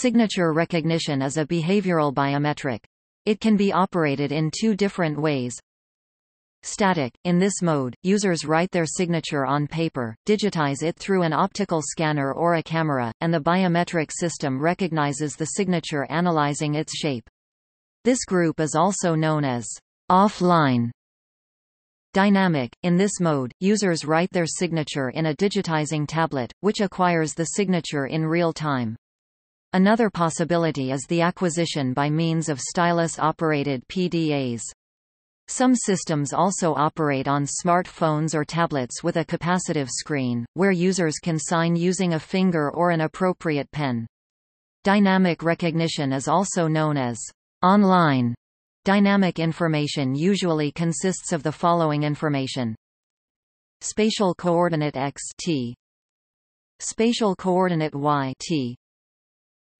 Signature recognition is a behavioral biometric. It can be operated in two different ways. Static – In this mode, users write their signature on paper, digitize it through an optical scanner or a camera, and the biometric system recognizes the signature analyzing its shape. This group is also known as offline. Dynamic – In this mode, users write their signature in a digitizing tablet, which acquires the signature in real time. Another possibility is the acquisition by means of stylus-operated PDAs. Some systems also operate on smartphones or tablets with a capacitive screen, where users can sign using a finger or an appropriate pen. Dynamic recognition is also known as online. Dynamic information usually consists of the following information. Spatial coordinate x t, Spatial coordinate y t,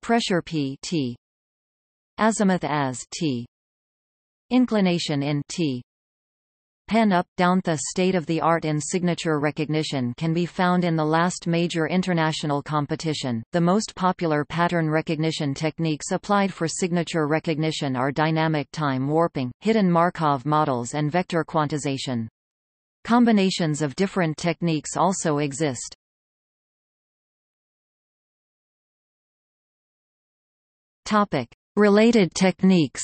Pressure P T Azimuth as T Inclination in T Pen up down the state-of-the-art in signature recognition can be found in the last major international competition. The most popular pattern recognition techniques applied for signature recognition are dynamic time warping, hidden Markov models and vector quantization. Combinations of different techniques also exist. Topic: Related techniques.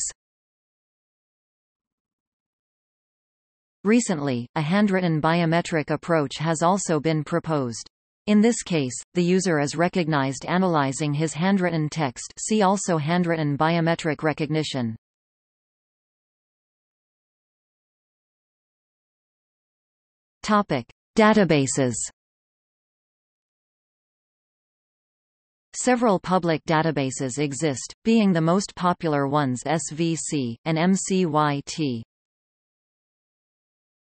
Recently, a handwritten biometric approach has also been proposed. In this case, the user is recognized analyzing his handwritten text see also handwritten biometric recognition. Topic. Databases Several public databases exist, being the most popular ones SVC, and MCYT.